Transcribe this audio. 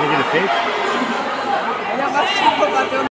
You're going to?